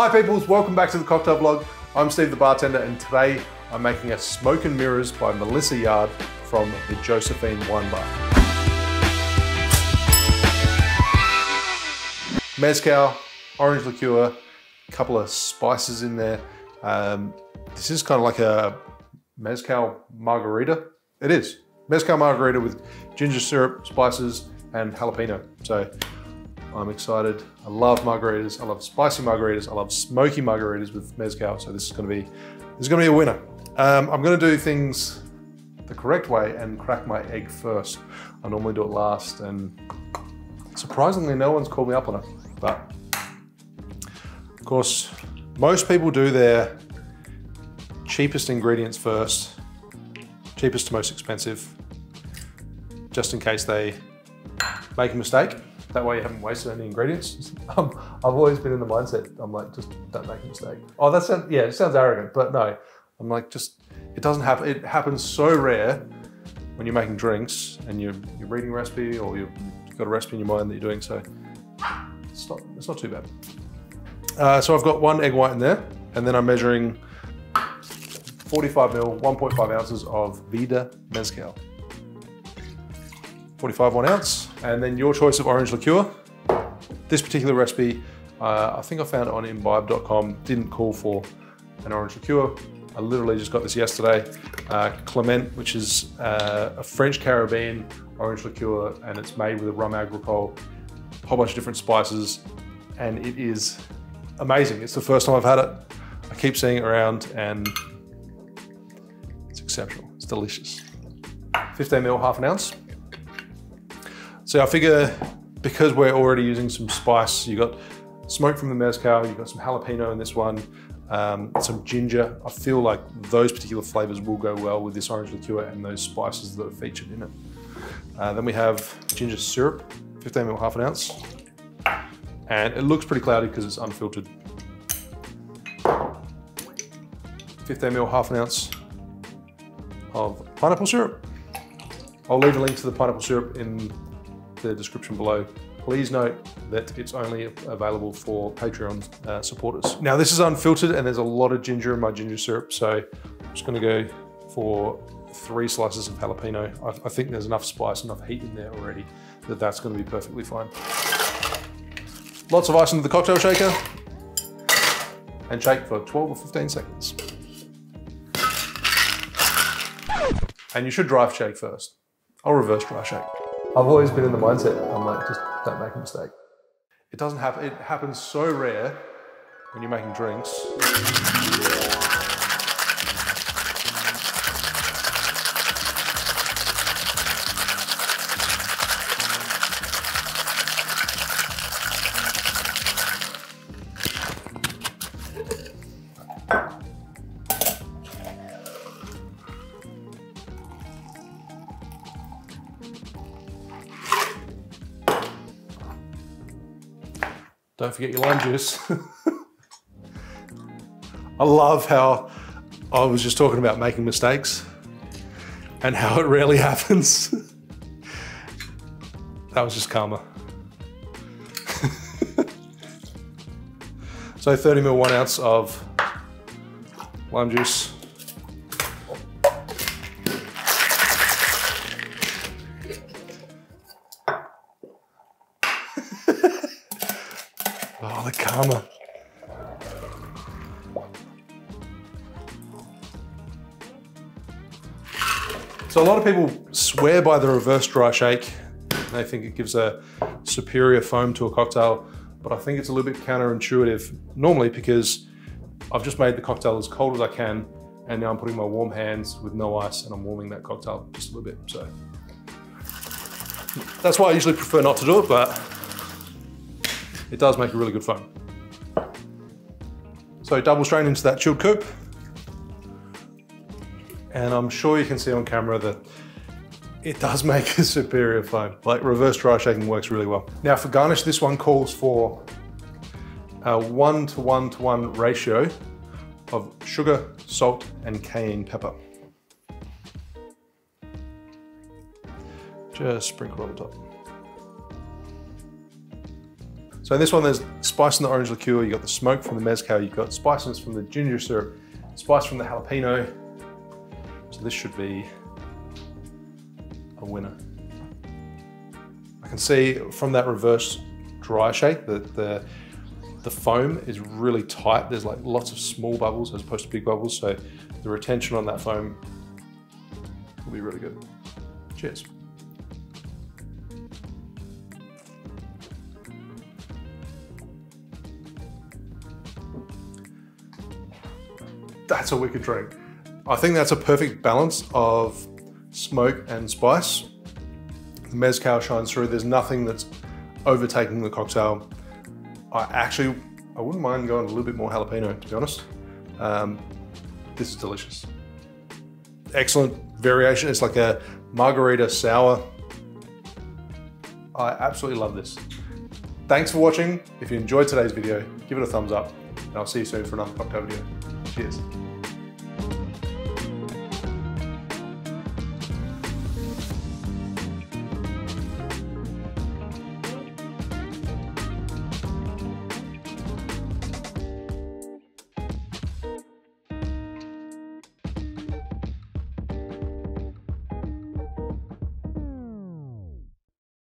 Hi peoples, welcome back to the Cocktail Vlog. I'm Steve the bartender and today I'm making a Smoke and Mirrors by Melissa Yard from the Josephine Wine Bar. Mezcal, orange liqueur, a couple of spices in there. Um, this is kind of like a Mezcal margarita. It is. Mezcal margarita with ginger syrup, spices, and jalapeno. So I'm excited. I love margaritas. I love spicy margaritas. I love smoky margaritas with mezcal. So this is going to be this is going to be a winner. Um, I'm going to do things the correct way and crack my egg first. I normally do it last, and surprisingly, no one's called me up on it. But of course, most people do their cheapest ingredients first, cheapest to most expensive, just in case they make a mistake. That way you haven't wasted any ingredients. Um, I've always been in the mindset, I'm like, just don't make a mistake. Oh, that sounds, yeah, it sounds arrogant, but no. I'm like, just, it doesn't happen. It happens so rare when you're making drinks and you're, you're reading a recipe or you've got a recipe in your mind that you're doing, so it's not, it's not too bad. Uh, so I've got one egg white in there, and then I'm measuring 45 mil, 1.5 ounces of Vida Mezcal. 45 one ounce, and then your choice of orange liqueur. This particular recipe, uh, I think I found it on imbibe.com, didn't call for an orange liqueur. I literally just got this yesterday. Uh, Clement, which is uh, a French Caribbean orange liqueur, and it's made with a rum agricole, a whole bunch of different spices, and it is amazing. It's the first time I've had it. I keep seeing it around, and it's exceptional. It's delicious. 15 ml, half an ounce. So I figure because we're already using some spice, you got smoke from the mezcal, you got some jalapeno in this one, um, some ginger. I feel like those particular flavors will go well with this orange liqueur and those spices that are featured in it. Uh, then we have ginger syrup, 15 ml, half an ounce. And it looks pretty cloudy because it's unfiltered. 15 ml, half an ounce of pineapple syrup. I'll leave a link to the pineapple syrup in the description below. Please note that it's only available for Patreon uh, supporters. Now this is unfiltered and there's a lot of ginger in my ginger syrup, so I'm just gonna go for three slices of jalapeno. I, I think there's enough spice, enough heat in there already that that's gonna be perfectly fine. Lots of ice into the cocktail shaker and shake for 12 or 15 seconds. And you should dry shake first. I'll reverse dry shake. I've always been in the mindset, I'm like, just don't make a mistake. It doesn't happen, it happens so rare when you're making drinks. Don't forget your lime juice. I love how I was just talking about making mistakes and how it rarely happens. that was just karma. so 30 ml, one ounce of lime juice. The karma. So a lot of people swear by the reverse dry shake. They think it gives a superior foam to a cocktail, but I think it's a little bit counterintuitive normally because I've just made the cocktail as cold as I can and now I'm putting my warm hands with no ice and I'm warming that cocktail just a little bit. So that's why I usually prefer not to do it, but it does make a really good foam. So double strain into that chilled coupe. And I'm sure you can see on camera that it does make a superior foam. Like reverse dry shaking works really well. Now for garnish, this one calls for a one to one to one ratio of sugar, salt, and cayenne pepper. Just sprinkle on the top. So in this one, there's spice in the orange liqueur, you got the smoke from the mezcal, you've got spices from the ginger syrup, spice from the jalapeno. So this should be a winner. I can see from that reverse dry shake that the the foam is really tight. There's like lots of small bubbles as opposed to big bubbles. So the retention on that foam will be really good. Cheers. That's a wicked drink. I think that's a perfect balance of smoke and spice. The mezcal shines through. There's nothing that's overtaking the cocktail. I actually, I wouldn't mind going a little bit more jalapeno, to be honest. Um, this is delicious. Excellent variation. It's like a margarita sour. I absolutely love this. Thanks for watching. If you enjoyed today's video, give it a thumbs up and I'll see you soon for another cocktail video. Cheers.